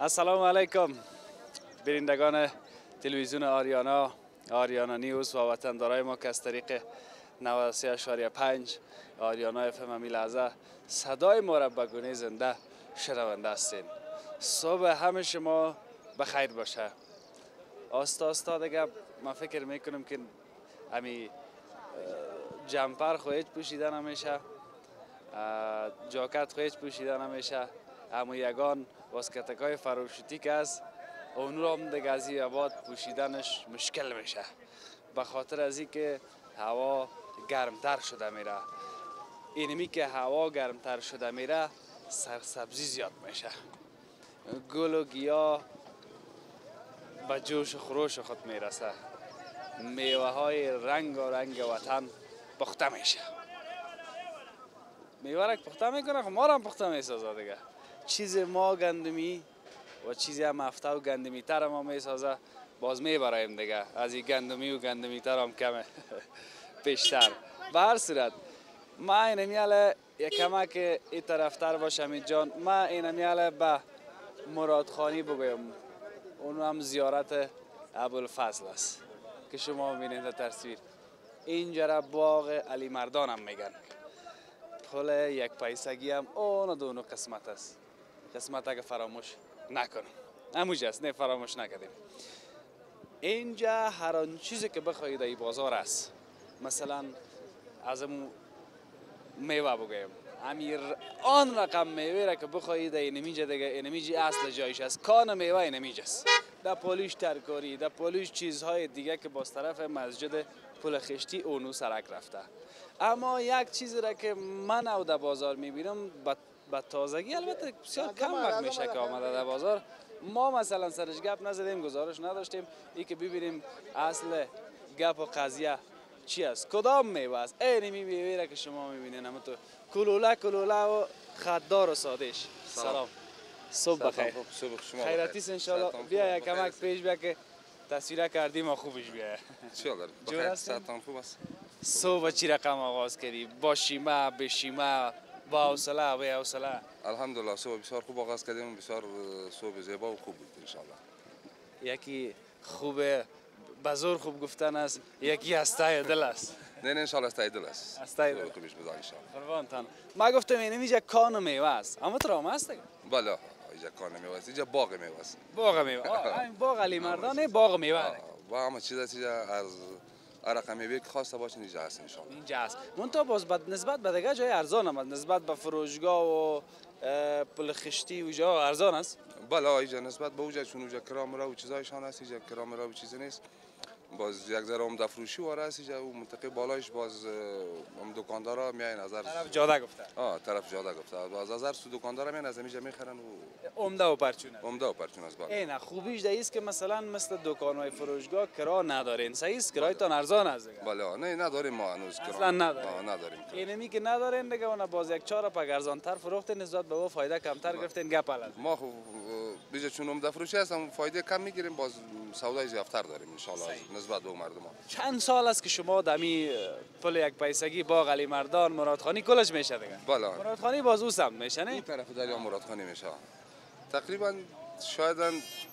السلام علیکم بینندگان تلویزیون آریانا آریانا نیوز و وطندارای ما که از طریق 93.5 آریانا اف ام لحظه صدای ما را به گونه زنده شنونده هستین. صبح همه شما بخیر باشه. آستا آستا دیگه من فکر می‌کنم که امی جمپر خواهید پوشیده نمیشه جاکت خواهید پوشیده نمیشه اما یگان واسکتک های فروشتی که است اون رو هم دیگه از این پوشیدنش مشکل میشه. به خاطر از که هوا گرمتر شده میره. اینمی که هوا گرمتر شده میره سرسبزی زیاد میشه. گل و گیاه به جوش و خروش خود می‌رسه. میوه های رنگ و رنگ وطن پخته میشه. میوه را پخته می‌کنه خب ما را هم پخته می‌سازه دیگه. چیز ما گندمی و چیزی هم افته و گندمی تر ما می‌سازه باز میبرایم دیگه. از این گندمی و گندمی تر هم کمه. پیشتر به هر صورت ما اینمیاله یک کمک این طرفتر باشم جان. ما اینمیاله به مرادخانی بگویم. اون هم زیارت ابوالفضل است که شما ببینید در تصویر. اینجا را باغ علی مردان هم میگن. پل یک پیسگی هم اون دونو قسمت است. قسمت اگه فراموش نکنم. هموش است نه فراموش نکردیم. اینجا هر آن چیزی که بخواهید ای بازار است. مثلا از میوه بگویم. امیر آن رقم میوه را که بخواهید اینمیجا دیگه اینمیجی اصل جایش است. کان میوه اینمیج است. در پولیش ترکاری در پولیش چیزهای دیگه که باز طرف مسجد پل خشتی اونو سرک رفته. اما یک چیزی را که من او در بازار می‌بینم به تازگی. البته بسیار کم وقت میشه که آمده در بازار. ما مثلا سرش گپ نزدیم گزارش نداشتیم. ای که ببینیم اصل گپ و قضیه چی است. کدام میوه است؟ اینی میوه که شما می‌بینین اما تو کلوله کلوله و خددار و سادش سلام. صبح بخیر. خیراتیس انشالله. بیا یک کمک پیش بیا که تصویر کردیم و خوبش بیا چیالر بخیر. خوب است صبح چی رقم آغاز کردی؟ با شیمه به شیمه. با حوصله با حوصله. الحمدلله صبح بسیار خوب آغاز کردیم. بسیار صبح زیبا و خوب بود انشالله یکی خوبه بزرگ خوب گفتن است یکی هسته دل است. نه نه انشالله هسته دل است. هسته دل. خوبش بزن انشالله قربانتان ما گفتم این اینجا کان و میوه است. اما تو است بله اینجا کان میوه است اینجا باغ میوه است. باغ میوه. این باغ علی مردان باغ میوه. با همه چیز از رقم میوه که خواسته باشه اینجا هست ان اینجا هست. من تا باز بد نسبت به دیگه جای ارزان هم نسبت به فروشگاه و پل خشتی و جا ارزان است بله اینجا نسبت به اوجا چون اوجا کرام را و چیزایشان هست اینجا کرام را و چیزی نیست. باز یک ذره عمده فروشی واره است و منطقه بالایش باز هم دکاندارا میاین از طرف جاده گفته. آه طرف جاده گفته. باز از هر سو دکاندارا میان از اینجا می‌خرن و عمده و پرچون است عمده و پرچون است بله اینا خوبیش است که مثلا مثل دکان‌های فروشگاه کرا ندارین صحیح است کرایتان ارزان است بله نه نداریم ما هنوز کرا. اصلا نداریم. نداریم اینمی که ندارین دیگه اون باز یک چهار پا ارزان‌تر فروختین نسبت به او فایده کمتر گرفتین. گپ ما خب بیجا چون عمده فروشی هستم فایده کم می‌گیریم. باز سودای زیافتر داریم ان شاء الله نسبت به مردم چند سال است که شما دمی پل یک پیسگی باغ علی مردان مرادخانی کلش میشه دیگه؟ بله. مرادخانی باز او سمت میشه نه؟ این طرف دریا مرادخانی میشه. تقریبا شاید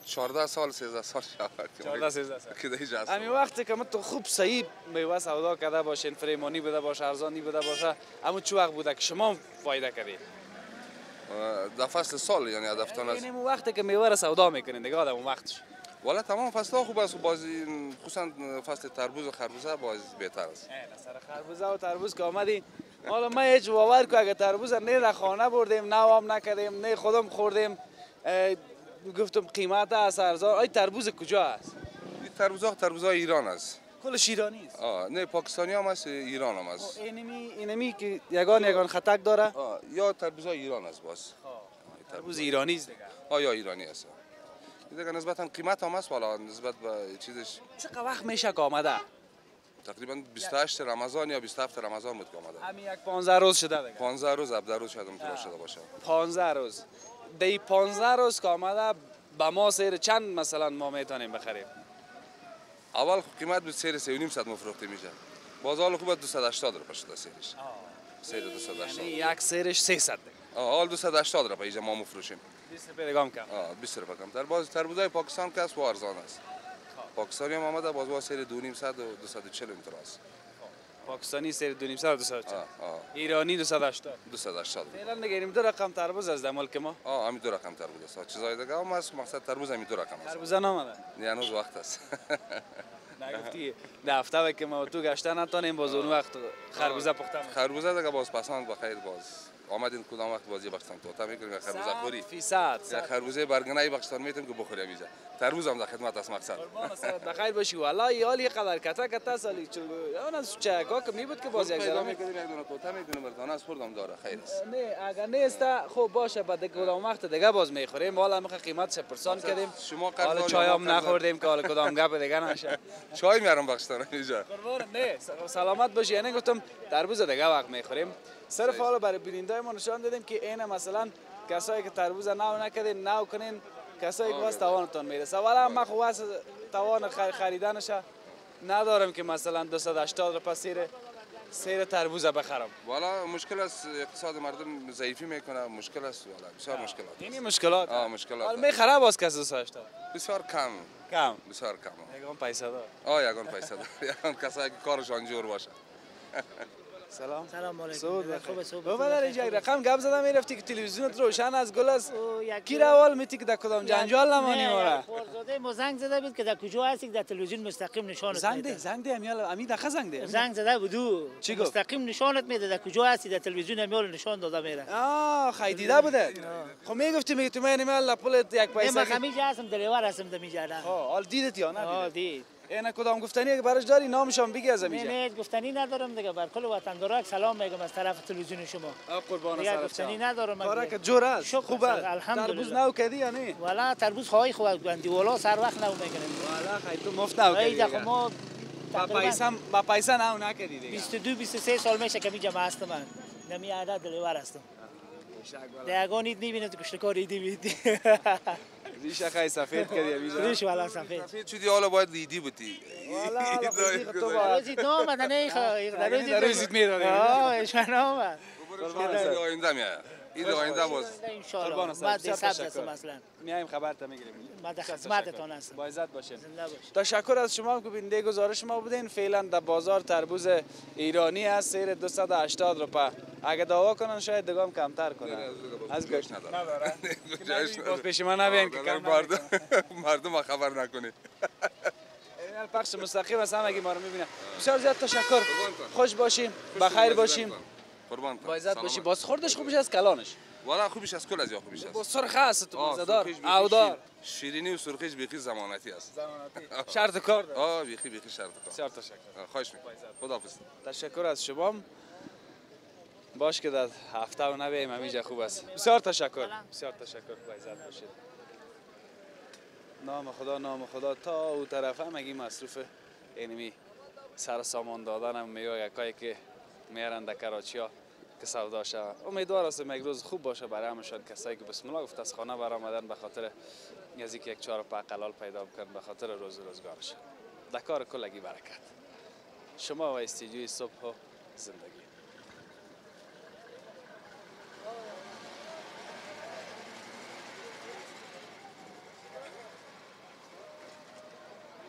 14 سال 13 سال شد 14 13 سال. که دیگه همین وقتی که تو خوب صحیح میوه سودا کرده باشین فریمانی بده باشه ارزانی بده باشه اما چه وقت بوده که شما فایده کردید در فصل سال یعنی هدفتان است. یعنی وقتی که میوه را سودا می‌کنین دیگه آدم وقتش. والا تمام فصل ها خوب است. بازی خصوصا فصل تربوز و خربوزه باز بهتر است. سر خربوزه و تربوز که آمدی حالا ما هیچ باور که اگه تربوز نه در خانه بردیم نه هم نکردیم نه خودم خوردیم گفتم قیمت است ارزان آی تربوز کجا است؟ این تربوز ها تربوز های ایران است. کلش ایرانی است. آه نه پاکستانی هم است ایران هم است. اینمی اینمی که یگان یگان خطک داره؟ آه یا تربوز های ایران است باز. تربوز ایرانی است دیگه. آه یا ایرانی است. دیگه نسبتا قیمت هم است والا نسبت به چیزش. چقدر وقت میشه که آمده؟ تقریبا 28 رمضان یا 27 رمضان بود که آمده. همین یک 15 روز شده دیگه. 15 روز 17 روز شاید اونطور شده باشه. 15 روز. دی 15 روز که آمده به ما سیر چند مثلا ما می‌تونیم بخریم؟ اول قیمت بود سیر 3 نیم صد مفروخته میشه. باز حال خوب 280 روپیه شده سیرش. سیر 280 یعنی یک سیرش 300 آه حال 280 روپیه اینجا ما مفروشیم. 20 روپیه کم آه 20 روپیه کمتر باز تربوزای پاکستان که است و ارزان است. پاکستانی هم آمده باز با سیر 2500 و 240 اینطور است. پاکستانی سیر 200 و 240 آه آه. ایرانی 280 280 فعلا دیگه این دو رقم تربوز از در ملک ما. آه همین دو رقم تربوز است. چیزای دیگه هم است مقصد تربوز همین دو رقم است. تربوز نامده نه هنوز وقت است. نگفتی در هفته که ما تو گشتن نتانیم باز اون وقت خربوزه می‌کنیم. خربوزه دیگه باز پسند بخیر باز. آمدین کدام وقت بازی بخشتن؟ توتا می‌کنیم یا خربوزه خوری صد فیصد یا. خربوزه برگنای بخشتن می‌تونیم که بخوری اینجا. تربوز هم در خدمت است مقصد. بخیر باشی والله یالی قدر کتا کتا سالی. چلو اون از چکا که می بود که باز یک پیدا ذره می‌کنیم یک دونه توتا می‌کنیم مردانه از خوردم داره. خیر است. نه اگر نیست خب باشه. بعد کدام وقت دیگه باز می‌خوریم. حالا می‌خوام قیمتش پرسان کردیم. شما حالا چای هم. نخوردیم که حالا کدام گپ دیگه نشه. چای میارم بخشتن اینجا. قربان نه. سلامت باشی. یعنی گفتم تربوز دیگه وقت می‌خوریم. صرف حالا برای بیننده ما نشان دادیم که این مثلا کسایی که تربوز نو نکردین نو کنین کسایی که واسه توانتون می‌رسه. ولی من خب واسه توان خر- خریدنش ندارم که مثلا 280 روپیه سیر سیر تربوز بخرم. والا مشکل است اقتصاد مردم ضعیفی می‌کنه مشکل است والا. بسیار مشکلات اینی است. مشکلات. آه مشکلات. می‌خره باز کسی 280 بسیار کم. کم. بسیار کم. یکم پیسه دار. آه یگان پیسه دار. یگان کسایی که کارشان جور باشه. سلام. سلام علیکم. سود صبح بخیر. بخیر. بابا یک رقم گپ زدم می‌رفتی که تلویزیونت روشن از گل است. کی روال میتی که در کدام جنجال نمانی نه، مورا یک خورزاده ما زنگ زده بود که در کجا هستی که در تلویزیون مستقیم نشانت زنگ ده زنگ ده امیال امی دخه زنگ ده زنگ زده بود او. چی گفت؟ مستقیم نشانت میده در کجا هستی در تلویزیون امیال نشان داده میره آه خیلی دیده بوده. خب می‌گفتی میگه تو من ایمیل پولت یک من پیسه خمیجه هستم دلیور هستم در میجا آه حال دیدت یا نه دید. اینا کدام گفتنی؟ که براش داری نامشان بگی از امیجا نه گفتنی ندارم دیگه. بر کل وطندارا سلام میگم از طرف تلویزیون شما. قربان دیگه سرت گفتنی. ندارم دیگه. که جور است. سر، الحمدلله. تربوز نو کدی یا نه؟ والا تربوز خواهی خوب گندی والا سر وقت نو می‌کنیم والا خیلی تو مفت نو دقیقه ما با پیسه با پیسه نو نکدی دیگه. 22 23 سال میشه که میجا هستم من. نمی عدد دلیور هستم. دیگان اید نبیند کشتکار ایدی بیدی ریشه خیلی سفید کردی ریش والا سفید. سفید شدی حالا باید لیدی بودی. والا خودی که تو با روزی نام بدن ای خواهی در روزی در روزیت می‌دادی. آه ایشان آمد آینده میاد. ایده آینده باز. قربان انشالله است. بعد سبز اصلا. میایم خبرت می‌گیریم. بعد خدمتتان هستم. با عزت باشین تشکر از شما که بیننده گزارش ما بودین. فعلا در بازار تربوز ایرانی است سیر 280 روپه. اگه دعوا کنن شاید دگام کمتر کنن. از گوش گوش نداره نداره. پیش ما نبین که مردم مردم خبر نکنی. این پخش مستقیم از همگی ما رو می‌بینه بسیار زیاد تشکر. خوش باشیم بخیر باشیم قربان با عزت باشی. باز خوردش خوبش از کلانش. والا خوبیش از کل از یا خوبیش با است سرخ است تو مزدار اودار شیر- شیرینی و سرخیش بیخی زمانتی است. شرط کار داره. آه بیخی بیخی شرط کار. بسیار تشکر. خواهش می‌کنم. خداحافظ. تشکر از شما باش که در هفته و نبیم همیجا خوب است. بسیار تشکر. بسیار تشکر. با عزت باشید نام خدا نام خدا. تا او طرف همگی مصروف اینمی سر سامان دادن هم میگه یکایی که میارن در کراچی ها که سودا شود امیدوار هستم یک روز خوب باشه برای همشان کسایی که بسم الله گفت از خانه برآمدن به خاطر از اینکه یک چهار پا قلال پیدا بکن به خاطر روز روزگارش در کار کلگی برکت. شما و استیجوی صبح و زندگی.